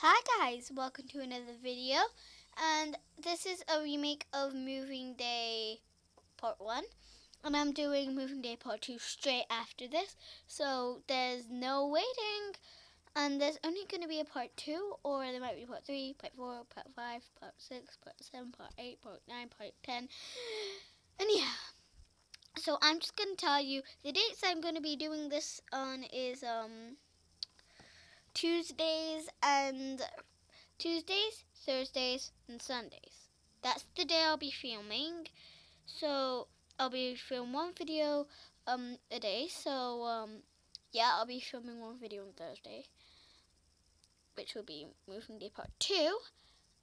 Hi guys, welcome to another video. And this is a remake of Moving Day Part 1 and I'm doing Moving Day Part 2 straight after this. So there's no waiting. And there's only going to be a Part 2 or there might be Part 3, Part 4, Part 5, Part 6, Part 7, Part 8, Part 9, Part 10 and yeah so I'm just going to tell you the dates I'm going to be doing this on is um Tuesdays and Tuesdays, Thursdays, and Sundays. That's the day I'll be filming. So I'll be filming one video um a day. So um yeah, I'll be filming one video on Thursday, which will be moving day part two,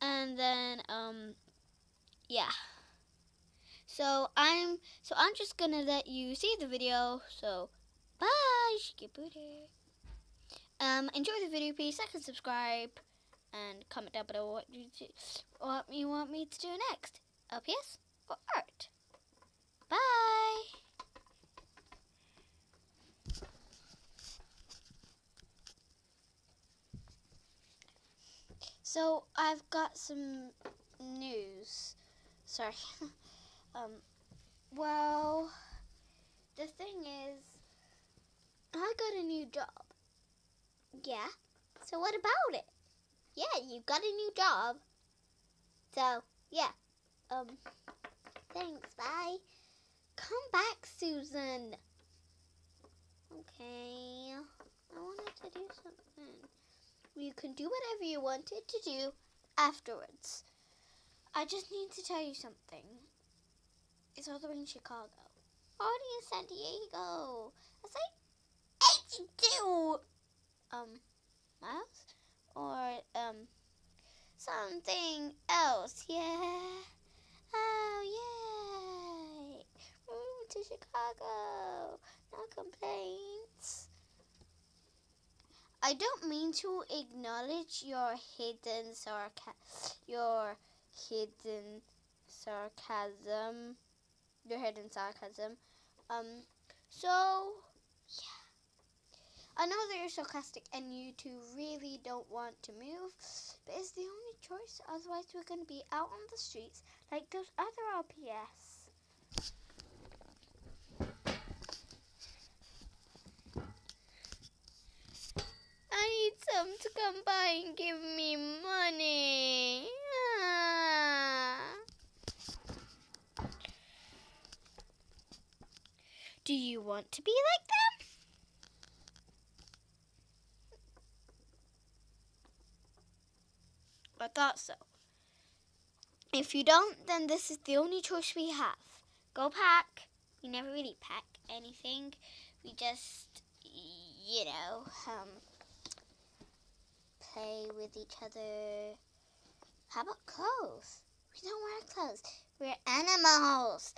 and then um yeah. So I'm so I'm just gonna let you see the video. So bye. Um, enjoy the video, please. Like and subscribe, and comment down below what you what you want me to do next. LPS or art. Bye. So I've got some news. Sorry. um. Well, the thing is, I got a new job. Yeah. So what about it? Yeah, you got a new job. So, yeah. Um, thanks, bye. Come back, Susan. Okay. I wanted to do something. You can do whatever you wanted to do afterwards. I just need to tell you something. It's all the way in Chicago. Already in San Diego. That's like 82 um miles or um something else. Yeah. Oh yay! We're to Chicago. No complaints. I don't mean to acknowledge your hidden sarcasm, your hidden sarcasm, your hidden sarcasm. Um, so I know that you're sarcastic and you two really don't want to move, but it's the only choice. Otherwise, we're going to be out on the streets like those other LPS. I need some to come by and give me money. Ah. Do you want to be like that? I thought so. If you don't, then this is the only choice we have. Go pack. We never really pack anything. We just, you know, um, play with each other. How about clothes? We don't wear clothes. We're animals.